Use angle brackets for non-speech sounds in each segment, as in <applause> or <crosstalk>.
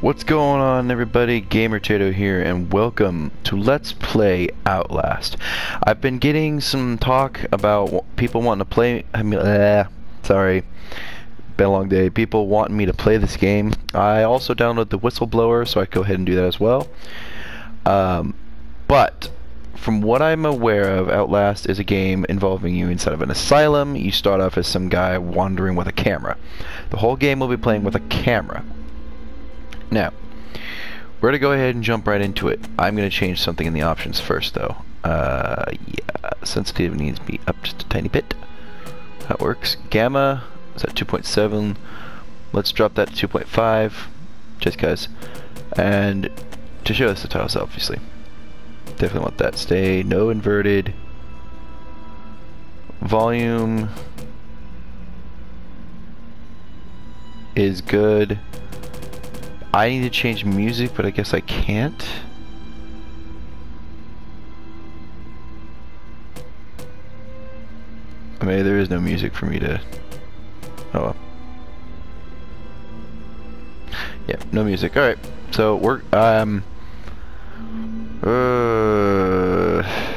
What's going on everybody, Gamer Taito here and welcome to Let's Play Outlast. I've been getting some talk about people wanting to play, I mean, uh, sorry, been a long day, people wanting me to play this game. I also downloaded the Whistleblower so I go ahead and do that as well. Um, but, from what I'm aware of, Outlast is a game involving you inside of an asylum. You start off as some guy wandering with a camera. The whole game will be playing with a camera. Now, we're going to go ahead and jump right into it. I'm going to change something in the options first, though. Uh, yeah, sensitivity needs to be up just a tiny bit. That works. Gamma is at 2.7. Let's drop that to 2.5, just because. And to show us the tiles, obviously. Definitely want that stay. No inverted. Volume is good. I need to change music, but I guess I can't. I mean, there is no music for me to... Oh well. Yeah, no music. Alright, so we're... Um... Uh...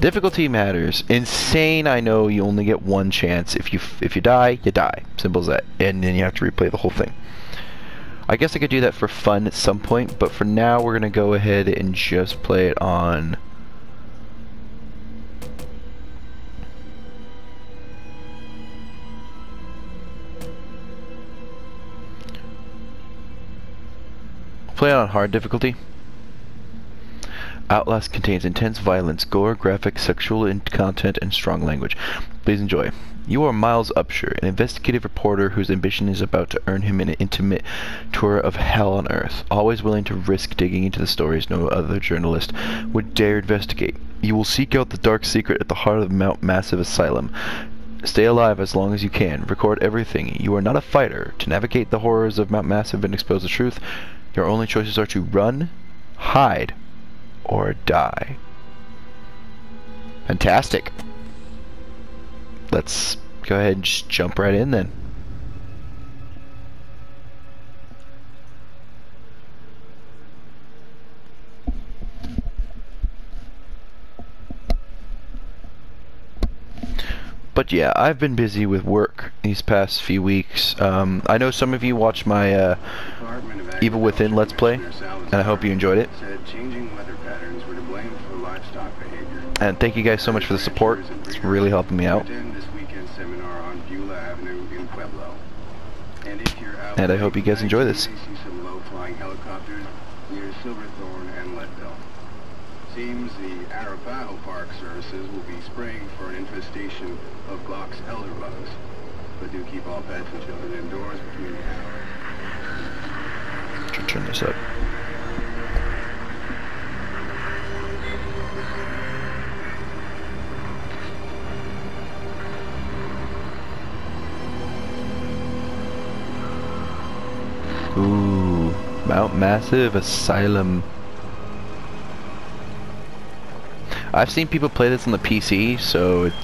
Difficulty matters. Insane, I know you only get one chance. If you if you die, you die. Simple as that. And then you have to replay the whole thing. I guess I could do that for fun at some point, but for now we're going to go ahead and just play it on... Play it on hard difficulty. Outlast contains intense violence, gore, graphic, sexual content, and strong language. Please enjoy. You are Miles Upshur, an investigative reporter whose ambition is about to earn him an intimate tour of hell on Earth, always willing to risk digging into the stories no other journalist would dare investigate. You will seek out the dark secret at the heart of Mount Massive Asylum. Stay alive as long as you can. Record everything. You are not a fighter. To navigate the horrors of Mount Massive and expose the truth, your only choices are to run, hide, or die. Fantastic. Let's go ahead and just jump right in then. But yeah, I've been busy with work these past few weeks. Um, I know some of you watched my uh, Evil Within Let's Play, and I hope you enjoyed it. And thank you guys so much for the support. It's really helping me out. And I hope you guys enjoy this. Seems the Arapaho Park services will be spraying for an infestation of. But do keep all pets and children indoors between now. Turn this up. Massive Asylum. I've seen people play this on the PC, so it's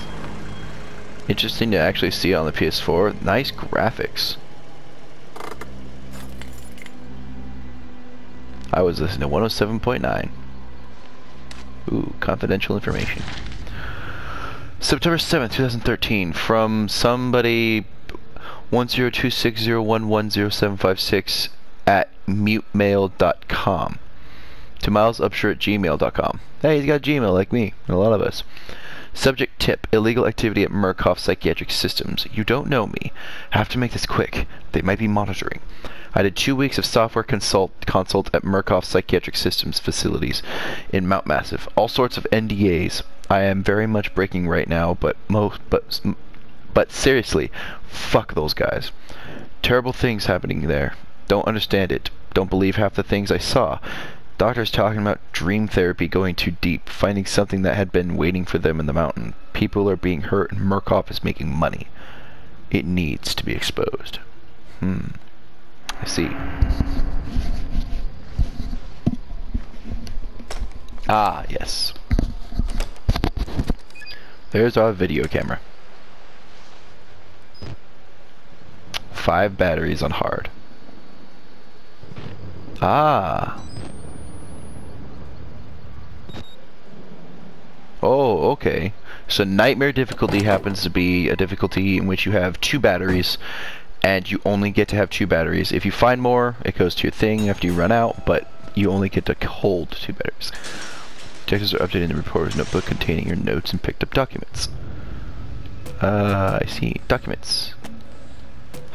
interesting to actually see it on the PS4. Nice graphics. I was listening to 107.9. Ooh, confidential information. September 7th, 2013, from somebody 10260110756 at mutemail.com to milesupshur at gmail.com. Hey, he's got Gmail like me, a lot of us. Subject tip, illegal activity at Murkoff Psychiatric Systems. You don't know me. Have to make this quick. They might be monitoring. I did two weeks of software consult consult at Murkoff Psychiatric Systems facilities in Mount Massive. All sorts of NDAs. I am very much breaking right now, but most but but seriously, fuck those guys. Terrible things happening there. Don't understand it. Don't believe half the things I saw. Doctors talking about dream therapy going too deep, finding something that had been waiting for them in the mountain. People are being hurt and Murkoff is making money. It needs to be exposed. Hmm. I see. Ah, yes. There's our video camera. five batteries on hard. Ah. Oh, okay. So nightmare difficulty happens to be a difficulty in which you have two batteries and you only get to have two batteries. If you find more, it goes to your thing after you run out, but you only get to hold two batteries. Objectives are updated in the reporter's notebook containing your notes and picked up documents. Uh, I see. Documents.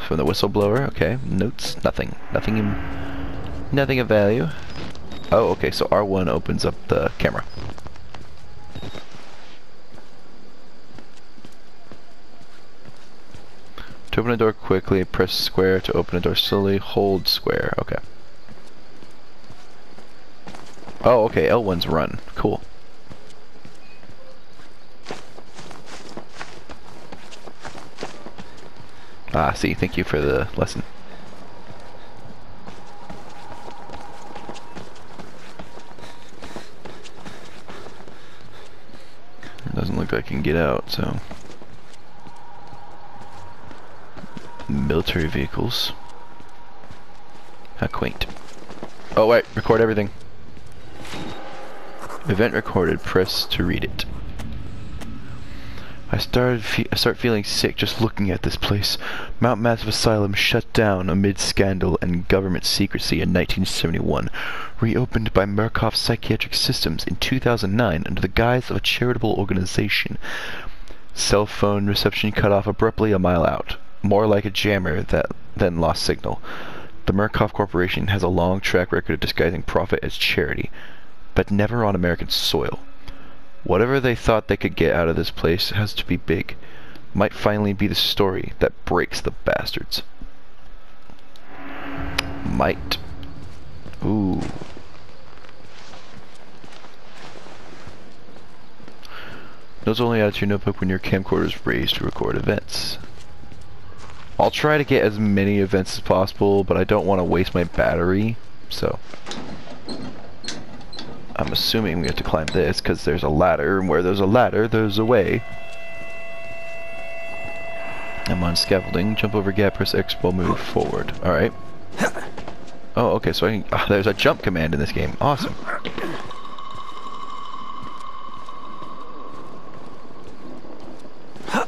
From the whistleblower, okay. Notes, nothing. Nothing in, nothing of value. Oh, okay, so R1 opens up the camera. To open a door quickly, press square. To open a door slowly, hold square. Okay. Oh, okay, L1's run. Cool. Ah, see, thank you for the lesson. Doesn't look like I can get out, so... Military vehicles. How quaint. Oh wait, record everything. Event recorded, press to read it. I started I start feeling sick just looking at this place. Mount Massive Asylum shut down amid scandal and government secrecy in 1971, reopened by Murkoff Psychiatric Systems in 2009 under the guise of a charitable organization. Cell phone reception cut off abruptly a mile out more like a jammer that, than lost signal. The Murkoff Corporation has a long track record of disguising profit as charity, but never on American soil. Whatever they thought they could get out of this place has to be big. Might finally be the story that breaks the bastards. Might. Ooh. Notes only add to your notebook when your camcorder is raised to record events. I'll try to get as many events as possible, but I don't want to waste my battery, so... I'm assuming we have to climb this, because there's a ladder, and where there's a ladder, there's a way. I'm on scaffolding, jump over gap, press X while move forward. Alright. <laughs> Oh, okay, so I can, oh, there's a jump command in this game. Awesome.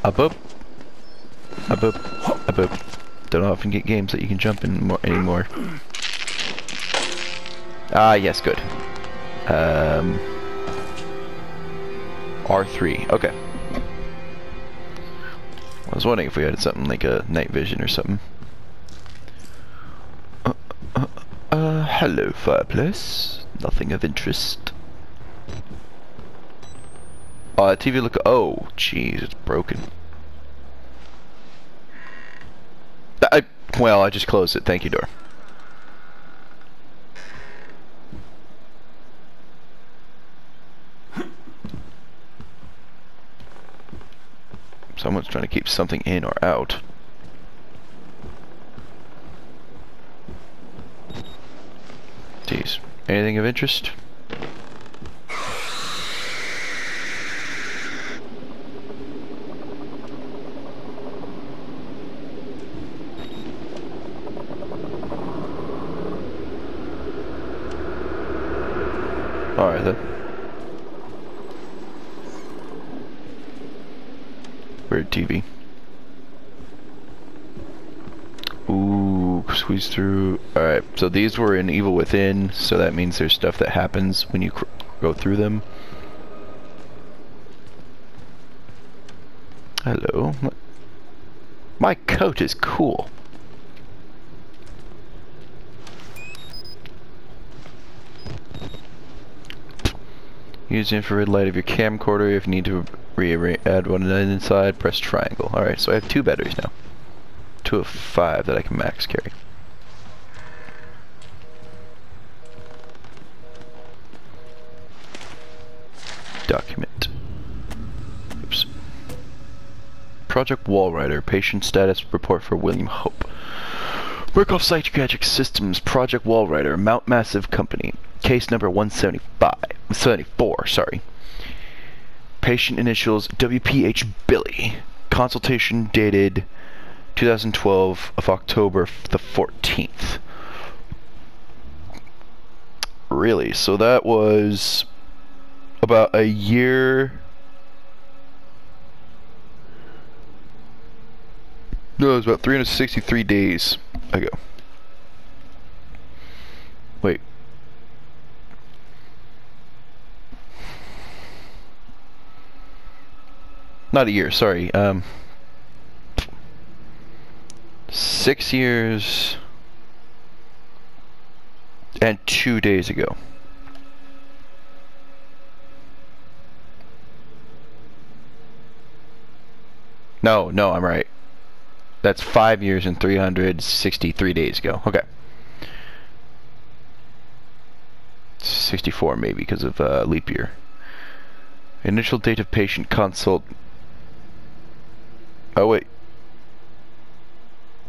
Up, up. Up, up, up, up. Don't often get games that you can jump in more anymore. Ah, yes, good. Um, R3, okay. I was wondering if we had something like a night vision or something. Uh, uh, hello, fireplace. Nothing of interest. Uh, TV look- oh, jeez, it's broken. I, well, I just closed it. Thank you, door. Someone's trying to keep something in or out. Jeez. Anything of interest? Alright then. Weird TV. Ooh, squeeze through. Alright, so these were in Evil Within, so that means there's stuff that happens when you go through them. Hello. My coat is cool. Use infrared light of your camcorder. If you need to re-add one inside, press triangle. Alright, so I have two batteries now. Two of five that I can max carry. Project Walrider, patient status report for William Hope. Murkoff Psychiatric Systems, Project Walrider, Mount Massive Company. Case number 175, 74, sorry. Patient initials WPH Billy. Consultation dated 2012 of October the 14th. Really? So that was about a year. No, it was about 363 days ago. Wait. Not a year, sorry. Um, six years and two days ago. No, no, I'm right. That's five years and 363 days ago. Okay. 64 maybe because of uh, leap year. Initial date of patient consult. Oh wait.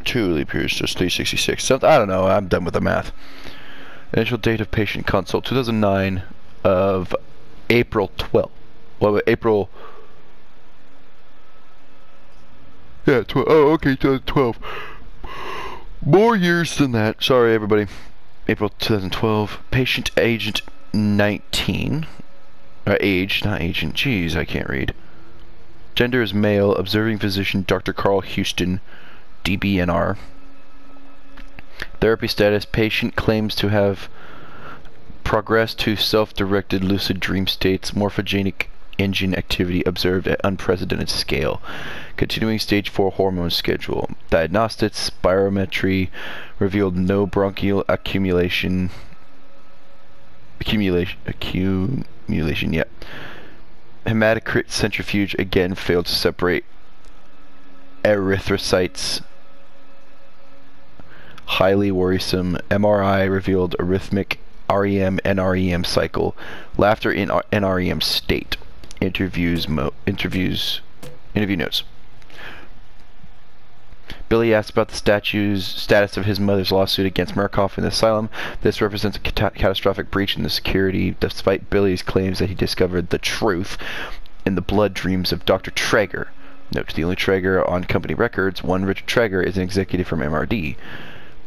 Two leap years, just 366. Something, I don't know, I'm done with the math. Initial date of patient consult 2009 of April 12th. Well, April Yeah, 12. Oh, okay, 2012. More years than that. Sorry, everybody. April 2012. Patient agent 19. Uh, age, not agent. Jeez, I can't read. Gender is male. Observing physician Dr. Carl Houston, DBNR. Therapy status. Patient claims to have progressed to self-directed lucid dream states. Morphogenic engine activity observed at unprecedented scale. Continuing stage 4 hormone schedule. Diagnostics, spirometry revealed no bronchial accumulation. Accumulation. Accumulation, yep. Hematocrit centrifuge again failed to separate erythrocytes. Highly worrisome. MRI revealed arrhythmic REM NREM cycle. Laughter in NREM state. Interviews mo interviews interview notes. Billy asks about the statue's status of his mother's lawsuit against Murkoff in the asylum. This represents a cat catastrophic breach in the security, despite Billy's claims that he discovered the truth in the blood dreams of Dr. Trager. Note, to the only Trager on company records, one Richard Trager, is an executive from MRD.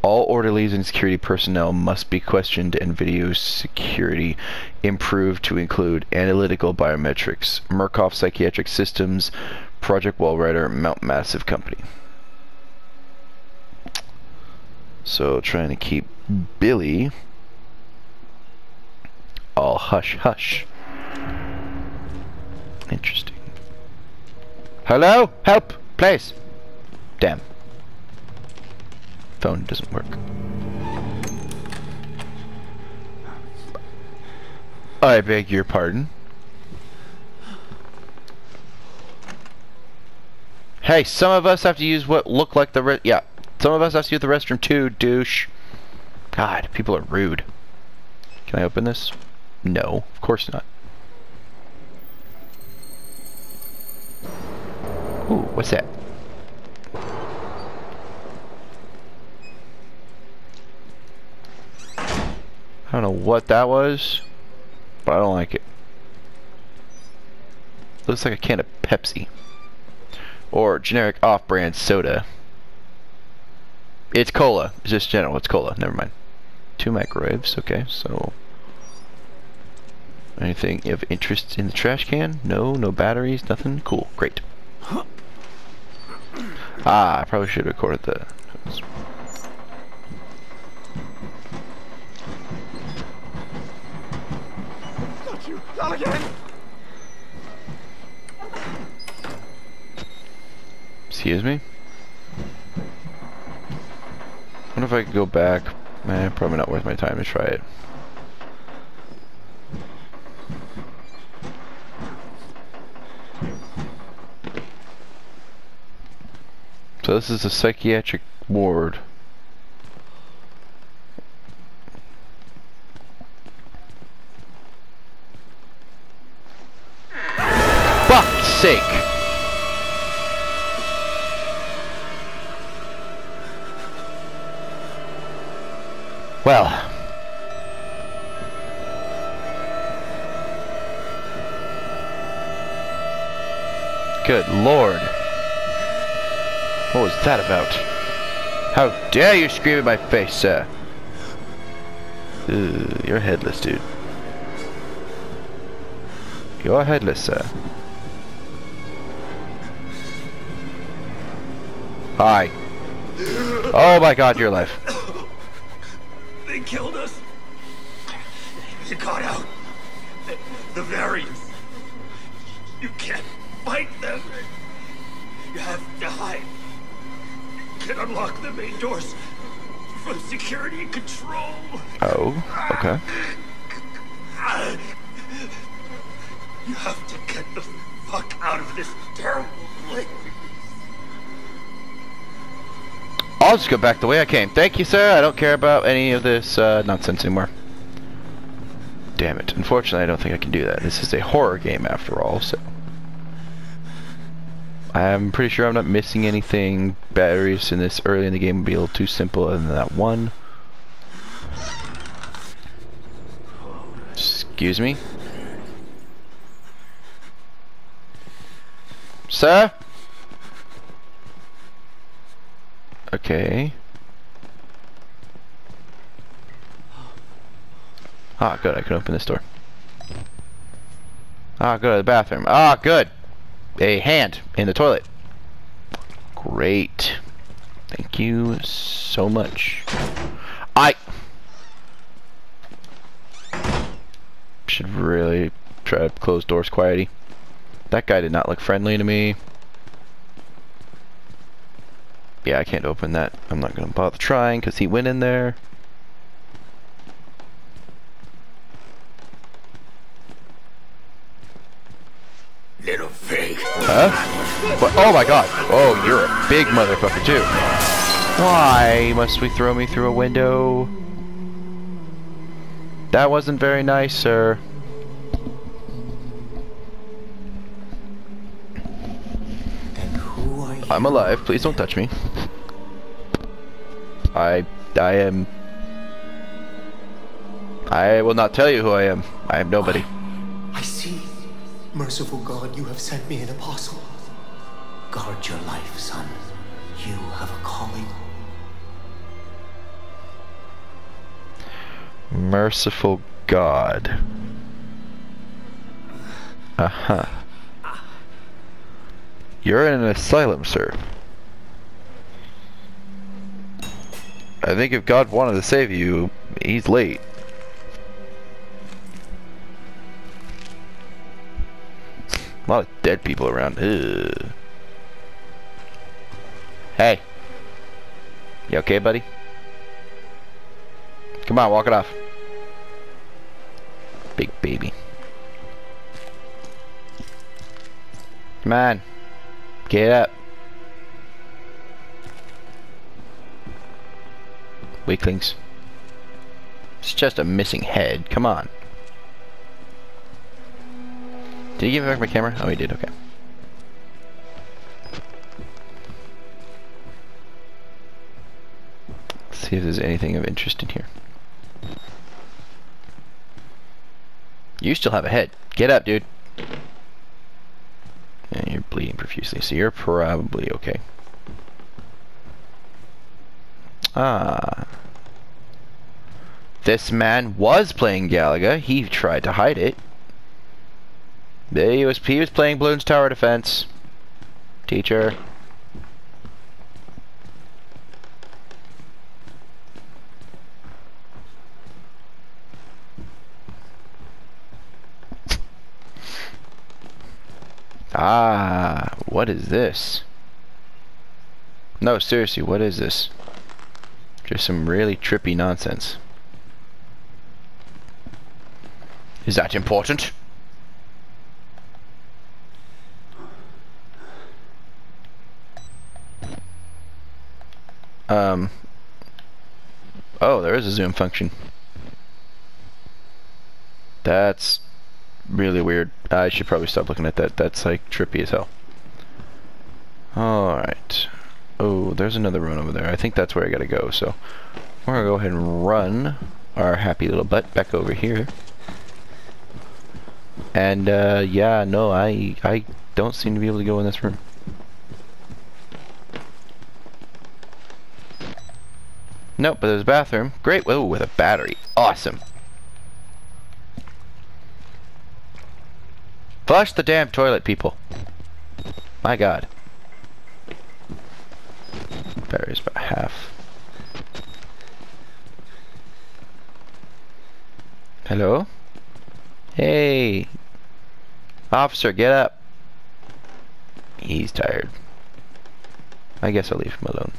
All orderlies and security personnel must be questioned and video security improved to include analytical biometrics, Murkoff Psychiatric Systems, Project Walrider, Mount Massive Company. So trying to keep Billy all hush hush. Interesting. Hello? Help! Please! Damn. Phone doesn't work. I beg your pardon. Hey, some of us have to use what look like the red. yeah, some of us have to use the restroom too, douche. God, people are rude. Can I open this? No, of course not. Ooh, what's that? I don't know what that was, but I don't like it. Looks like a can of Pepsi. Or generic off-brand soda. It's cola. It's just general. It's cola. Never mind. Two microwaves. Okay, so... Anything of interest in the trash can? No, no batteries, nothing? Cool, great. Ah, I probably should have recorded the... Not you! Not again! Excuse me? Wonder if I could go back. Man, probably not worth my time to try it. So this is a psychiatric ward. Fuck's sake! Well. Good lord. What was that about? How dare you scream in my face, sir? Ooh, you're headless, dude. You're headless, sir. Hi. Oh my god, you're alive. Killed us. You got out. The, the variants. You can't fight them. You have to hide. You can unlock the main doors from security control. Oh, okay. You have to get the fuck out of this terrible place. I'll just go back the way I came. Thank you, sir. I don't care about any of this uh, nonsense anymore. Damn it. Unfortunately, I don't think I can do that. This is a horror game after all, so... I'm pretty sure I'm not missing anything. Batteries in this early in the game would be a little too simple other than that one. Excuse me? Sir? Okay. Ah, good. I can open this door. Ah, go to the bathroom. Ah, good. A hand in the toilet. Great. Thank you so much. I should really try to close doors quietly. That guy did not look friendly to me. Yeah, I can't open that. I'm not going to bother trying because he went in there. Little pig. Huh? What? Oh my god. Oh, you're a big motherfucker too. Why must we throw me through a window? That wasn't very nice, sir. And who are you? I'm alive. Please don't touch me. I I am I will not tell you who I am. I am nobody. I see. Merciful God, you have sent me an apostle. Guard your life, son. You have a calling. Merciful God. Uh-huh. You're in an asylum, sir. I think if God wanted to save you, he's late. A lot of dead people around. Ugh. Hey. You okay, buddy? Come on, walk it off. Big baby. On. Get up. Weaklings. It's just a missing head. Come on. Did he give back my camera? Oh, he did. Okay. Let's see if there's anything of interest in here. You still have a head. Get up, dude. And you're bleeding profusely, so you're probably okay. Ah. This man was playing Galaga. He tried to hide it. He was he was playing Bloons Tower Defense. Teacher. Ah, what is this? No, seriously, what is this? Just some really trippy nonsense. Is that important? Um. Oh, there is a zoom function. That's really weird. I should probably stop looking at that. That's like trippy as hell. Alright. Oh, there's another run over there. I think that's where I gotta go, so we're gonna go ahead and run our happy little butt back over here. And uh, yeah, no, I I don't seem to be able to go in this room. Nope, but there's a bathroom. Great. Whoa, with a battery. Awesome. Flush the damn toilet, people. My god. Battery's about half. Hello? Hey! Officer, get up! He's tired. I guess I'll leave him alone.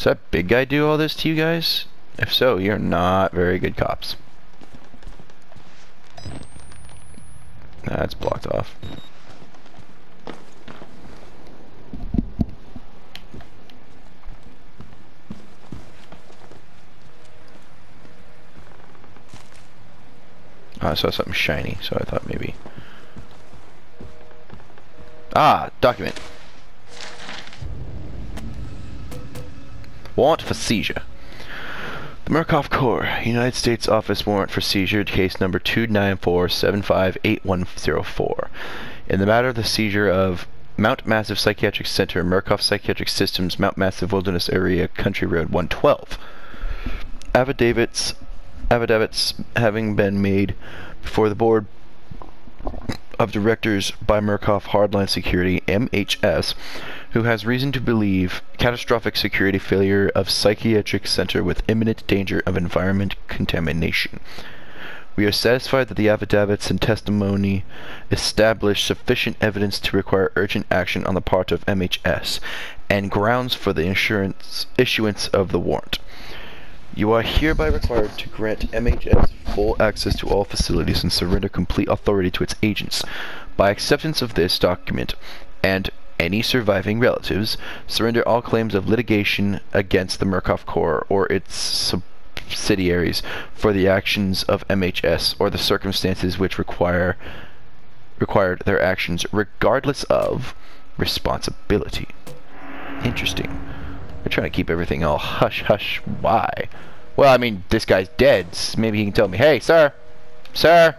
Does that big guy do all this to you guys? If so, you're not very good cops. That's blocked off. Oh, I saw something shiny, so I thought maybe... Ah, document. Warrant for seizure. The Murkoff Corps, United States Office Warrant for Seizure, case number 294758104. In the matter of the seizure of Mount Massive Psychiatric Center, Murkoff Psychiatric Systems, Mount Massive Wilderness Area, Country Road 112. Affidavits, affidavits having been made before the Board of Directors by Murkoff Hardline Security, MHS, who has reason to believe catastrophic security failure of psychiatric center with imminent danger of environment contamination. We are satisfied that the affidavits and testimony establish sufficient evidence to require urgent action on the part of MHS and grounds for the insurance issuance of the warrant. You are hereby required to grant MHS full access to all facilities and surrender complete authority to its agents. By acceptance of this document and any surviving relatives, surrender all claims of litigation against the Murkoff Corps or its subsidiaries for the actions of MHS or the circumstances which require required their actions regardless of responsibility. Interesting. They're trying to keep everything all hush hush. Why? Well, I mean, this guy's dead. Maybe he can tell me, hey, sir, sir,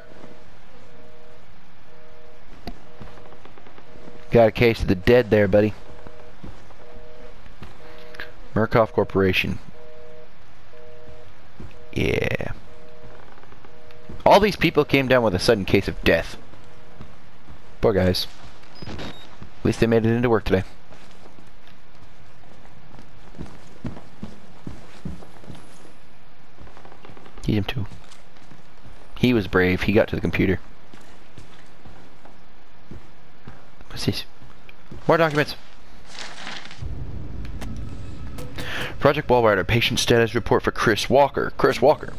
Got a case of the dead there, buddy. Murkoff Corporation. Yeah. All these people came down with a sudden case of death. Poor guys. At least they made it into work today. He him too. He was brave. He got to the computer. This? More documents. Project Walrider patient status report for Chris Walker. Chris Walker.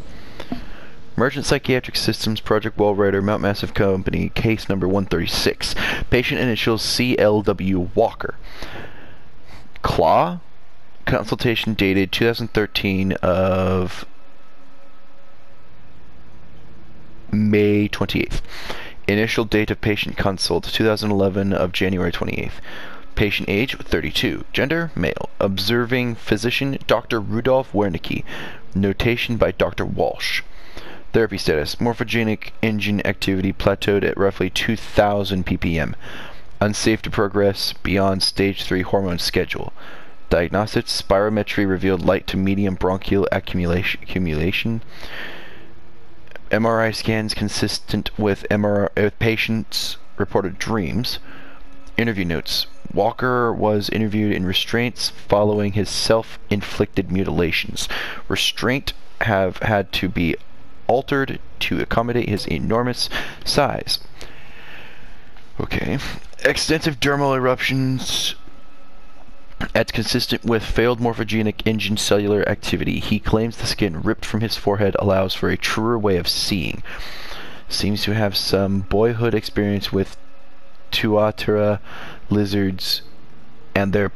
Emergent Psychiatric Systems Project Walrider Mount Massive Company case number 136. Patient initials CLW Walker. Claw. Consultation dated 2013 of May 28th. Initial date of patient consult 2011 of January 28th. Patient age 32. Gender male. Observing physician Dr. Rudolph Wernicke. Notation by Dr. Walsh. Therapy status. Morphogenic engine activity plateaued at roughly 2000 ppm. Unsafe to progress beyond stage 3 hormone schedule. Diagnostics spirometry revealed light to medium bronchial accumulation. accumulation MRI scans consistent with MRI with patients' reported dreams. Interview notes. Walker was interviewed in restraints following his self-inflicted mutilations. Restraint have had to be altered to accommodate his enormous size. Okay. Extensive dermal eruptions that's consistent with failed morphogenic engine cellular activity. He claims the skin ripped from his forehead allows for a truer way of seeing. Seems to have some boyhood experience with tuatara lizards and their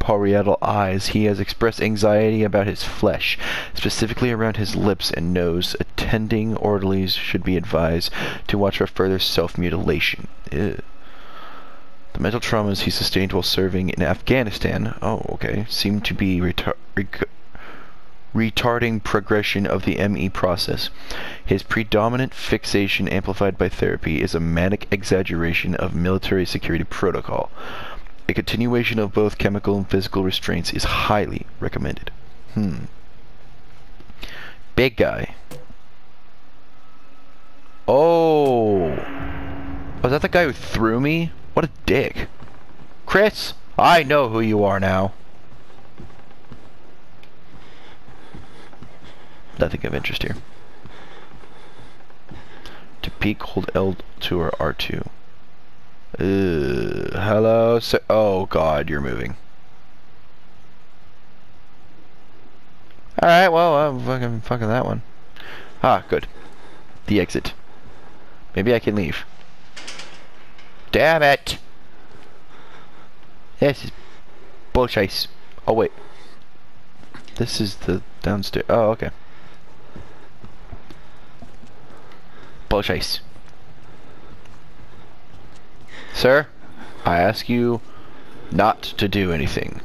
parietal eyes. He has expressed anxiety about his flesh, specifically around his lips and nose. Attending orderlies should be advised to watch for further self-mutilation. The mental traumas he sustained while serving in Afghanistan, oh, okay, seem to be retarding progression of the ME process. His predominant fixation amplified by therapy is a manic exaggeration of military security protocol. A continuation of both chemical and physical restraints is highly recommended. Hmm. Big guy. Oh. Was that the guy who threw me? What a dick. Chris, I know who you are now. Nothing of interest here. To peek, hold L2 or R2. Uh, hello. Oh god, you're moving. Alright, well, I'm fucking, fucking that one. Ah, good. The exit. Maybe I can leave. Damn it! This is bullshit. Oh wait. This is the downstairs. Oh, okay. Bullshit. Sir, I ask you not to do anything.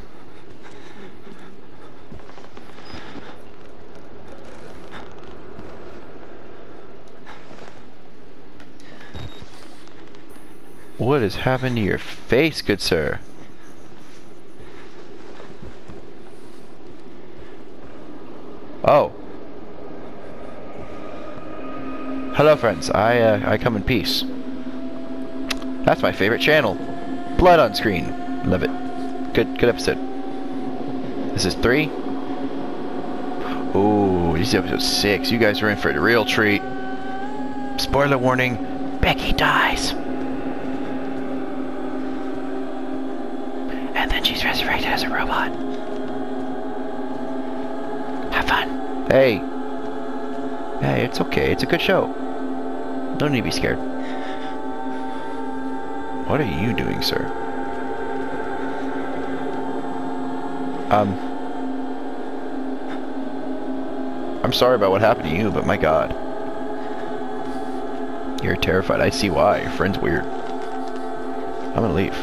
What has happened to your face, good sir? Oh. Hello, friends. I uh, I come in peace. That's my favorite channel. Blood on screen. Love it. Good good episode. This is three. Ooh, this is episode six. You guys are in for a real treat. Spoiler warning: Becky dies. And then she's resurrected as a robot. Have fun. Hey. Hey, it's okay. It's a good show. Don't need to be scared. What are you doing, sir? Um. I'm sorry about what happened to you, but my god. You're terrified. I see why. Your friend's weird. I'm gonna leave.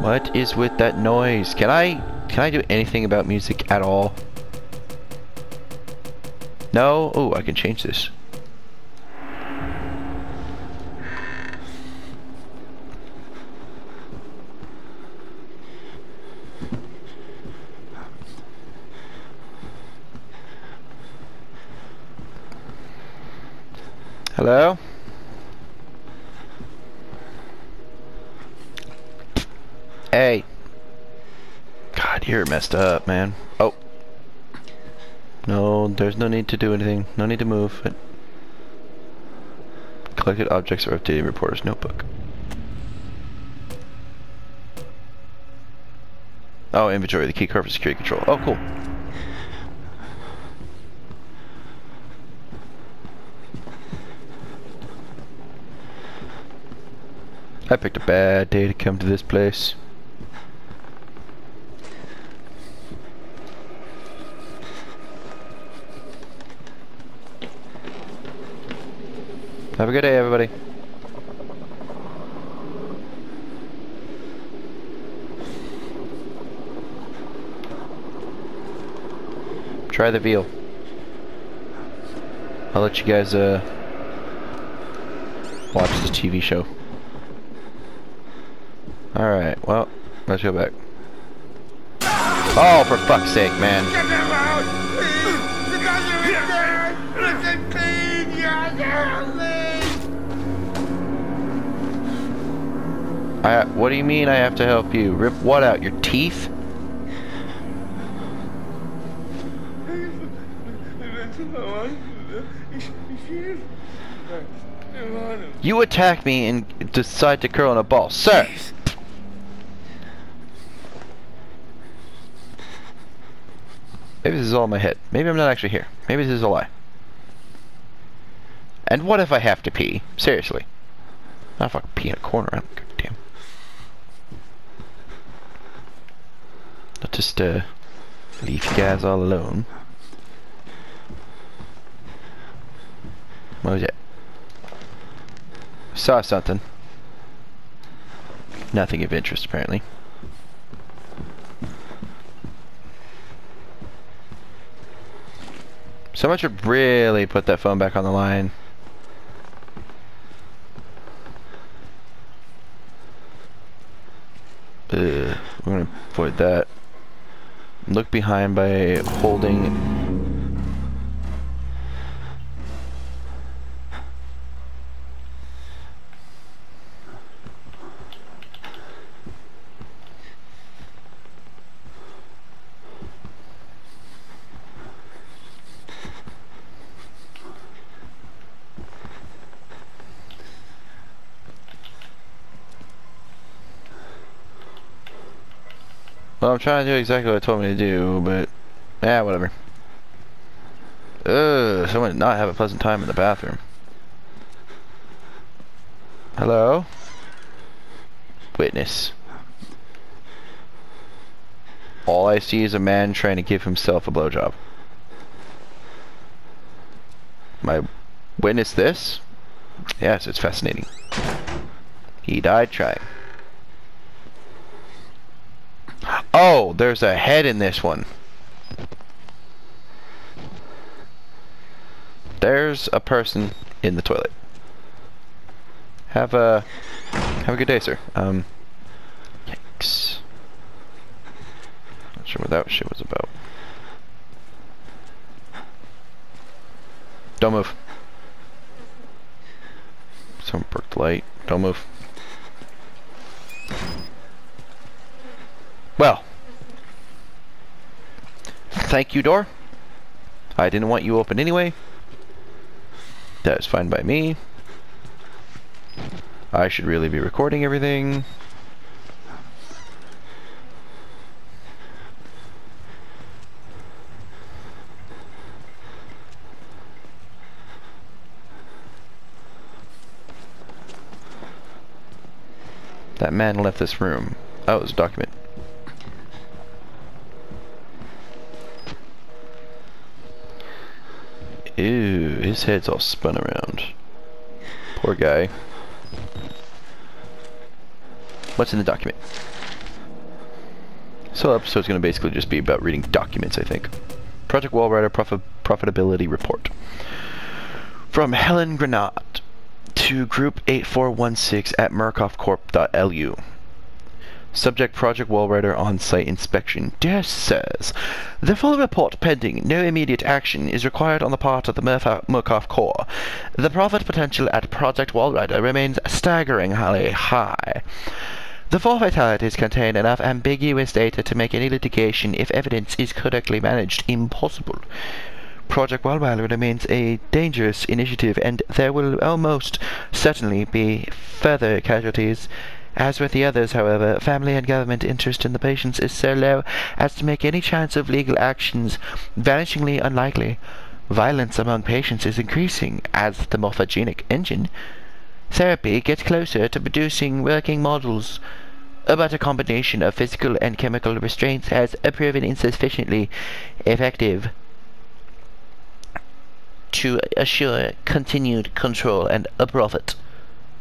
What is with that noise? Can I can I do anything about music at all? No? Oh, I can change this. Hello? Hey. God, you're messed up, man. Oh. No, there's no need to do anything. No need to move. It collected objects are updated reporter's notebook. Oh, inventory. The key card for security control. Oh, cool. I picked a bad day to come to this place. Have a good day, everybody. Try the veal. I'll let you guys uh watch the TV show. Alright, well, let's go back. Oh, for fuck's sake, man. I, what do you mean I have to help you? Rip what out? Your teeth? You attack me and decide to curl in a ball. Sir! Maybe this is all in my head. Maybe I'm not actually here. Maybe this is a lie. And what if I have to pee? Seriously. Not if I can pee in a corner. I'm goddamn. just to leave you guys all alone. What was it? Saw something. Nothing of interest, apparently. So much should really put that phone back on the line. Ugh, we're gonna avoid that. Look behind by holding I'm trying to do exactly what it told me to do, but... Yeah, whatever. Ugh, someone did not have a pleasant time in the bathroom. Hello? Witness. All I see is a man trying to give himself a blowjob. My witness this? Yes, it's fascinating. He died trying. Oh, there's a head in this one. There's a person in the toilet. Have a have a good day, sir. Um, yikes. Not sure what that shit was about. Don't move. Someone broke the light. Don't move. Well. Thank you, door. I didn't want you open anyway. That is fine by me. I should really be recording everything. That man left this room. Oh, was a document. His head's all spun around. Poor guy. What's in the document? So episode's going to basically just be about reading documents, I think. Project Walrider Profi Profitability Report. From Helen Granat to Group 8416 at murkoffcorp.lu. Subject Project Walrider on-site inspection. Dear sirs, the full report pending. No immediate action is required on the part of the Murkoff Corps. The profit potential at Project Walrider remains staggeringly high. The four fatalities contain enough ambiguous data to make any litigation, if evidence is correctly managed, impossible. Project Walrider remains a dangerous initiative, and there will almost certainly be further casualties. As with the others, however, family and government interest in the patients is so low as to make any chance of legal actions vanishingly unlikely. Violence among patients is increasing as the morphogenic engine therapy gets closer to producing working models. But a combination of physical and chemical restraints has proven insufficiently effective to assure continued control and a profit.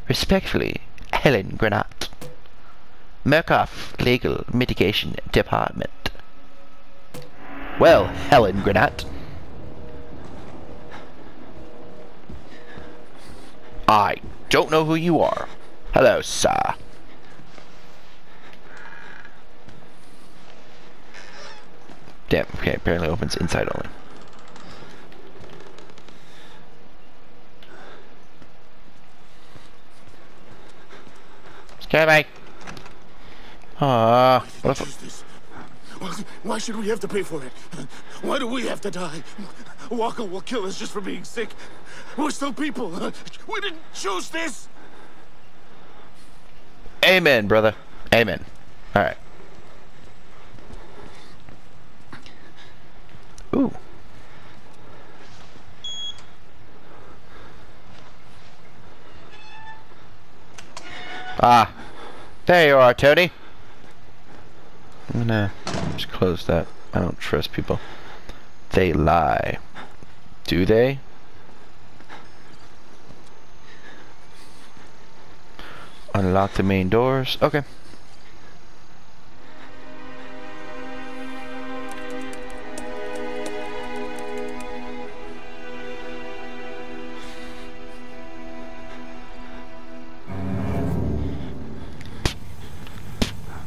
Respectfully, Helen Granat. Murkoff Legal Mitigation Department. Well, Helen Granat. I don't know who you are. Hello, sir. Damn, okay, apparently opens inside only. Okay, bye. Ah, what. This? Why should we have to pay for it? Why do we have to die? Walker will kill us just for being sick. We're still people. We didn't choose this. Amen, brother. Amen. All right. Ooh. Ah. There you are, Tony. I'm gonna just close that. I don't trust people. They lie. Do they? Unlock the main doors. Okay.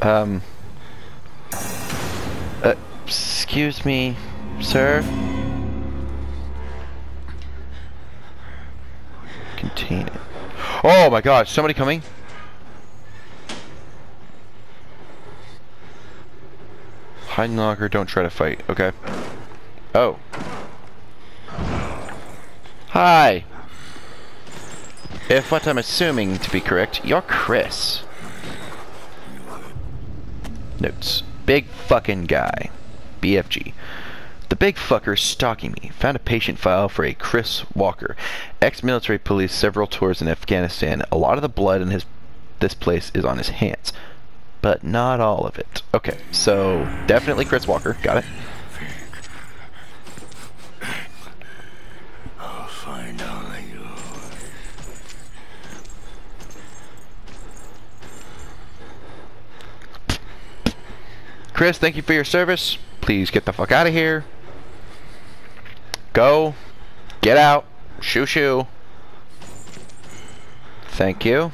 Um. Uh, excuse me, sir. Contain it. Oh my gosh, somebody coming? Hide in the locker, don't try to fight, okay? Oh. Hi! If what I'm assuming to be correct, you're Chris. Notes. Big fucking guy. BFG. The big fucker stalking me. Found a patient file for a Chris Walker. Ex-military police several tours in Afghanistan. A lot of the blood in his this place is on his hands. But not all of it. Okay, so definitely Chris Walker. Got it. Chris, thank you for your service. Please get the fuck out of here. Go. Get out. Shoo shoo. Thank you.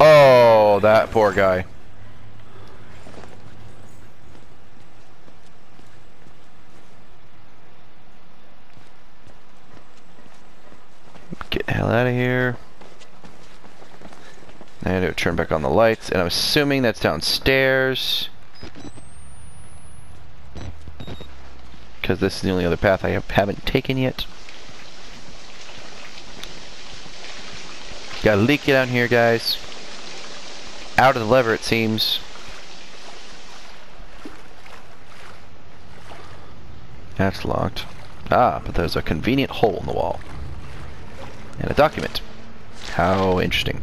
Oh, that poor guy. Hell out of here. I had to turn back on the lights, and I'm assuming that's downstairs. Because this is the only other path I have, haven't taken yet. Got a leak down here, guys. Out of the lever, it seems. That's locked. Ah, but there's a convenient hole in the wall. And a document. How interesting.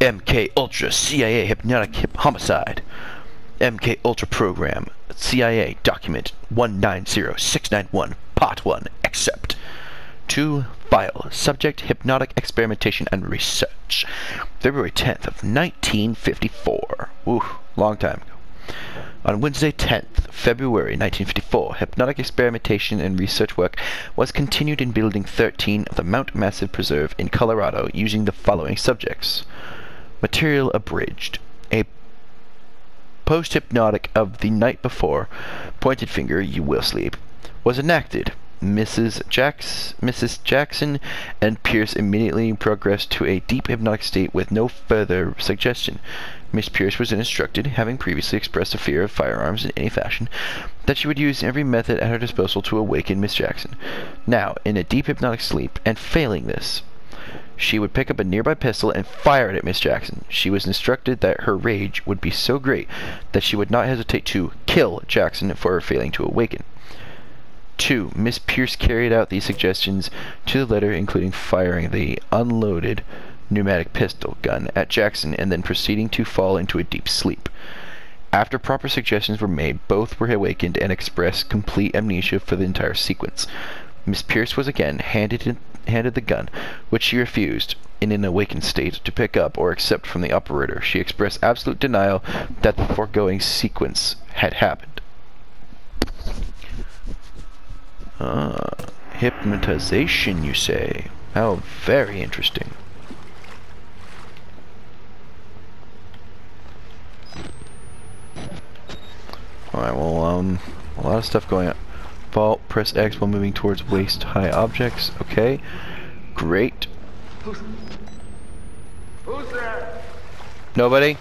MK Ultra CIA Hypnotic hip Homicide. MK Ultra Program CIA Document 190691 Part 1 Accept. 2 File Subject Hypnotic Experimentation and Research. February 10th of 1954. Woo, long time ago. On Wednesday 10th, February 1954, hypnotic experimentation and research work was continued in Building 13 of the Mount Massive Preserve in Colorado using the following subjects. Material abridged. A post-hypnotic of the night before, pointed finger, you will sleep, was enacted. Mrs. Jacks, Mrs. Jackson and Pierce immediately progressed to a deep hypnotic state with no further suggestion. Miss Pierce was instructed, having previously expressed a fear of firearms in any fashion, that she would use every method at her disposal to awaken Miss Jackson. Now, in a deep hypnotic sleep, and failing this, she would pick up a nearby pistol and fire it at Miss Jackson. She was instructed that her rage would be so great that she would not hesitate to kill Jackson for her failing to awaken. 2. Miss Pierce carried out these suggestions to the letter, including firing the unloaded pneumatic pistol gun at Jackson and then proceeding to fall into a deep sleep. After proper suggestions were made, both were awakened and expressed complete amnesia for the entire sequence. Miss Pierce was again handed in, handed the gun, which she refused, in an awakened state, to pick up or accept from the operator. She expressed absolute denial that the foregoing sequence had happened. Ah, hypnotization, you say? How very interesting. Alright, well, um, a lot of stuff going on. Vault, press X while moving towards waist-high objects. Okay, great. Who's, who's there? Nobody?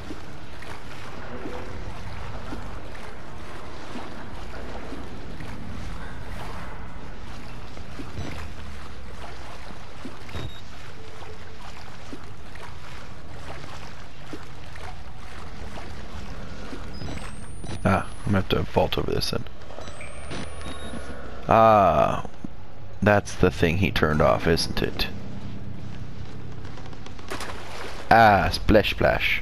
Ah, I'm gonna have to vault over this then. Ah, that's the thing he turned off, isn't it? Ah, splash splash.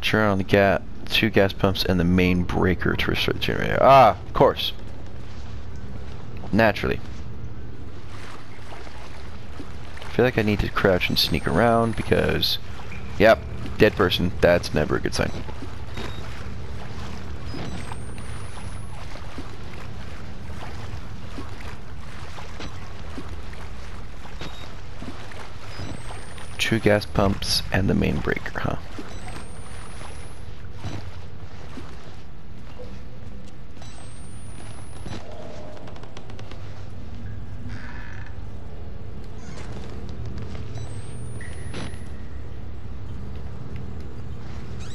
Turn on the gas, two gas pumps and the main breaker to restore the generator. Ah, of course. Naturally. I feel like I need to crouch and sneak around because Yep, dead person. That's never a good sign. Two gas pumps and the main breaker, huh?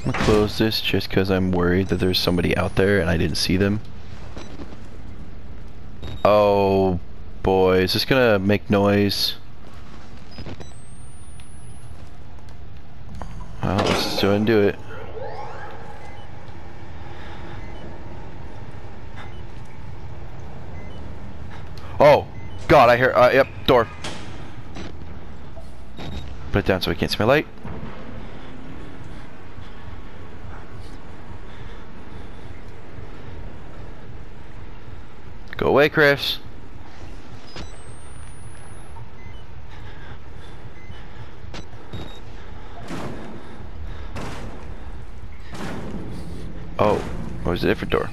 I'm gonna close this just because I'm worried that there's somebody out there and I didn't see them. Oh boy, is this gonna make noise? Well, let's go and do it. Oh, God, I hear, uh, yep, door. Put it down so I can't see my light. Go away, Chris. Oh, or was a different door?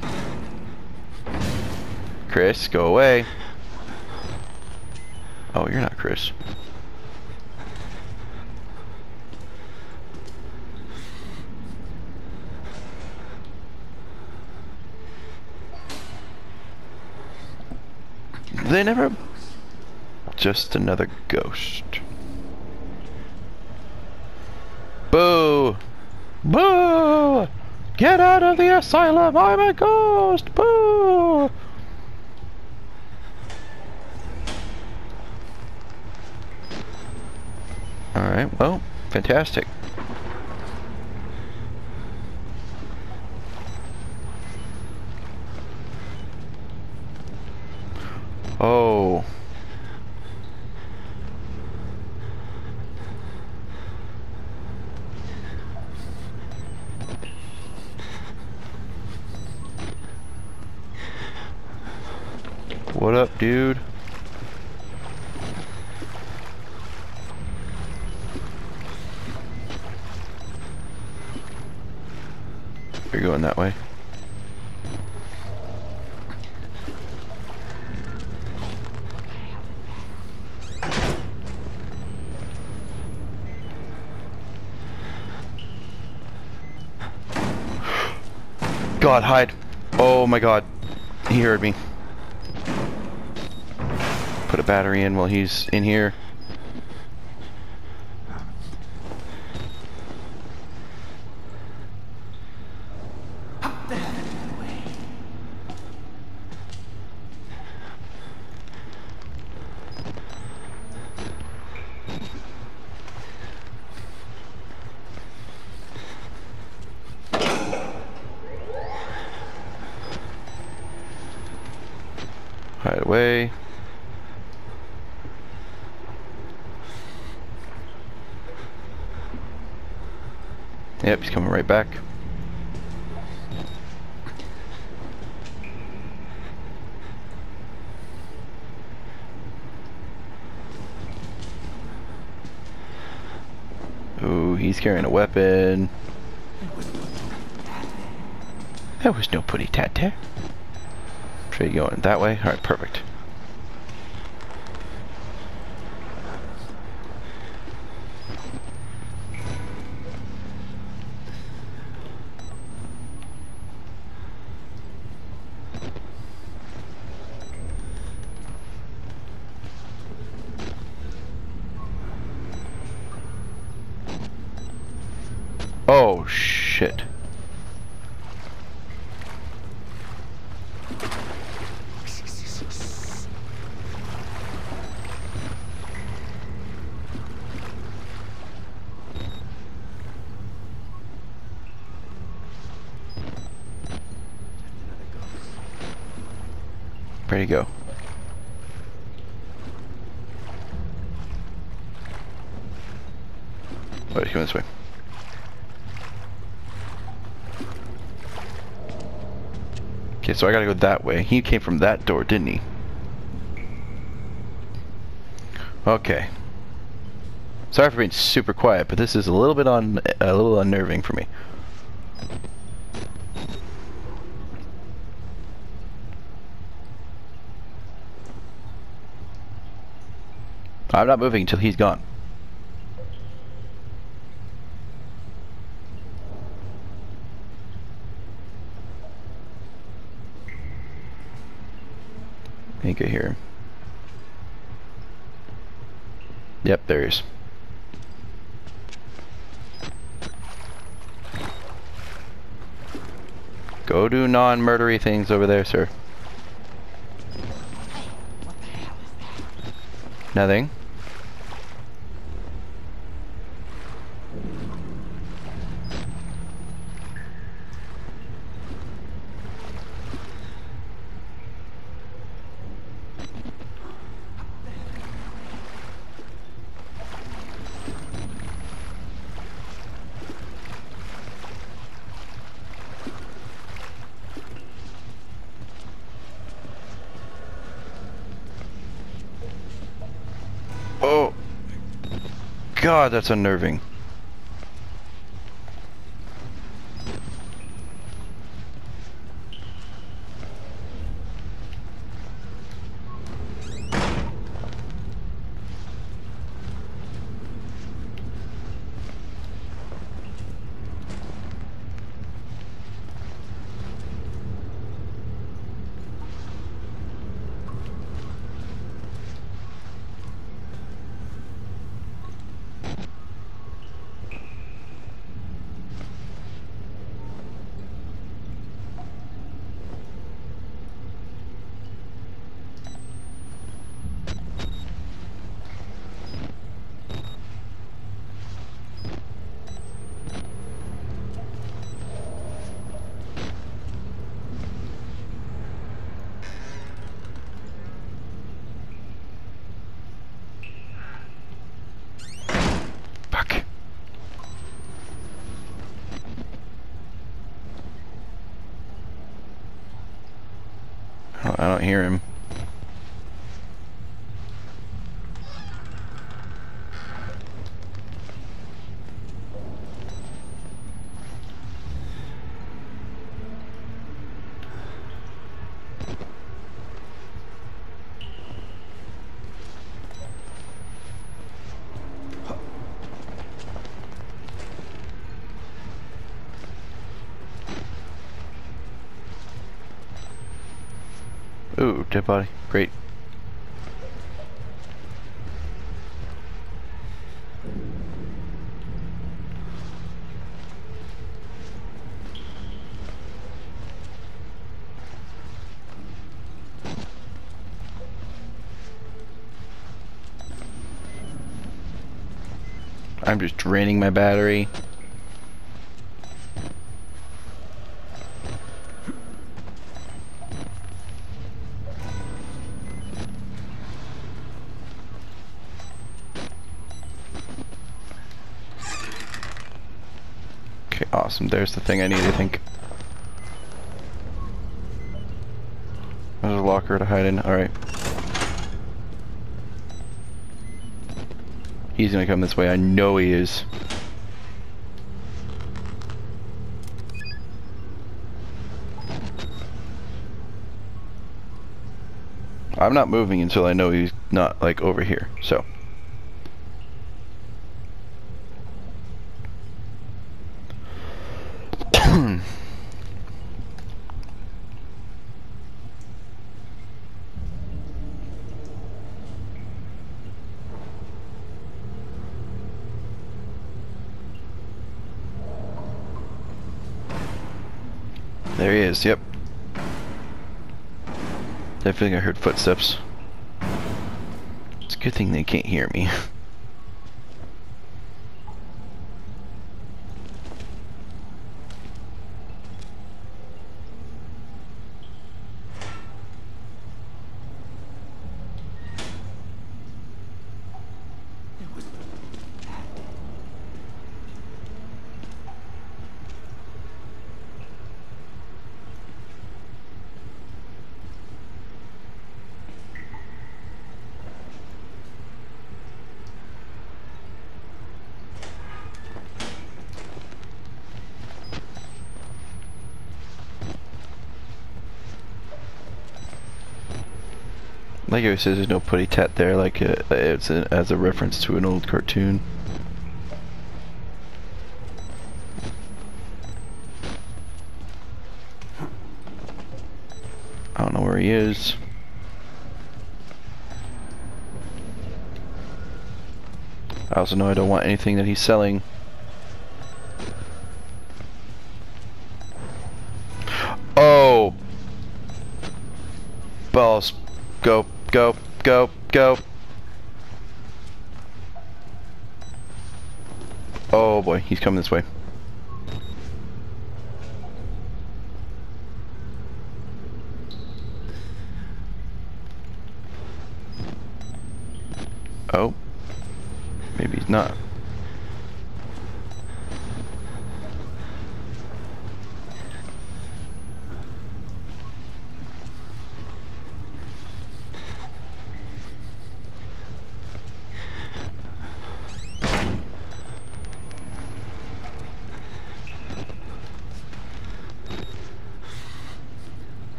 Chris, go away. Oh, you're not Chris. They never... Just another ghost. Boo! Boo! Get out of the asylum! I'm a ghost! Boo! Alright, well, fantastic. Oh. What up, dude? You're going that way. God, hide. Oh my god. He heard me. Put a battery in while he's in here. Away. Yep, he's coming right back. Ooh, he's carrying a weapon. That was no putty tat tat. You going that way? Alright, perfect. Oh shit. Ready to go. Oh, he's going this way. Okay, so I gotta go that way. He came from that door, didn't he? Okay. Sorry for being super quiet, but this is a little bit on a little unnerving for me. I'm not moving until he's gone. I think I hear him. Yep, there he is. Go do non-murdery things over there, sir. Nothing. Oh. God, that's unnerving. Fuck. I don't, hear him. Ooh, dead body. Great. I'm just draining my battery. Okay, awesome. There's the thing I need, I think. There's a locker to hide in. Alright. He's gonna come this way. I know he is. I'm not moving until I know he's not, like, over here, so. There he is, yep. I feel like I heard footsteps. It's a good thing they can't hear me. <laughs> Like it says, there's no putty tat there. Like uh, it's a, as a reference to an old cartoon. I don't know where he is. I also know I don't want anything that he's selling. Oh! Balls. Go, go, go. Oh boy, he's coming this way. Oh. Maybe he's not.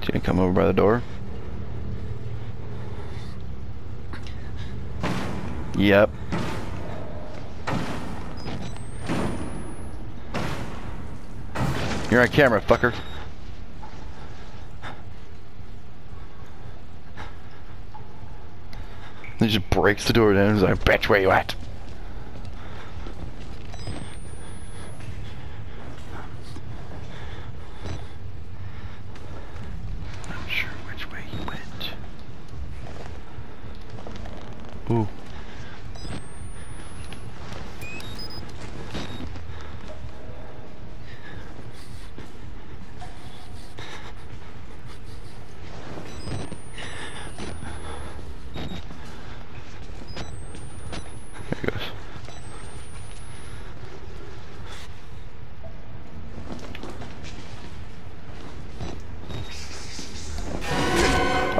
He's gonna come over by the door. Yep. You're on camera, fucker. He just breaks the door down. and He's like, "Bitch, where you at?" Not sure which way he went. Ooh. There he goes.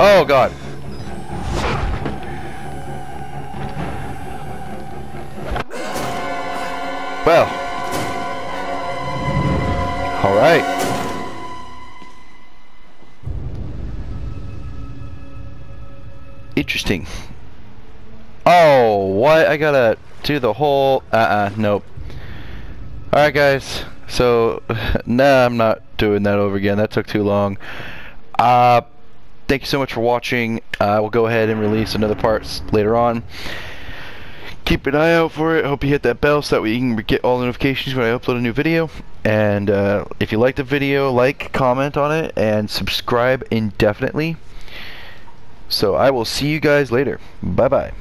Oh god. Well. All right. Interesting. Oh, what? I gotta do the whole. Uh uh, nope. Alright, guys. So, <laughs> nah, I'm not doing that over again. That took too long. Uh, thank you so much for watching. Uh, we'll go ahead and release another part later on. Keep an eye out for it. Hope you hit that bell so that we can get all notifications when I upload a new video. And uh, if you like the video, like, comment on it, and subscribe indefinitely. So I will see you guys later. Bye bye.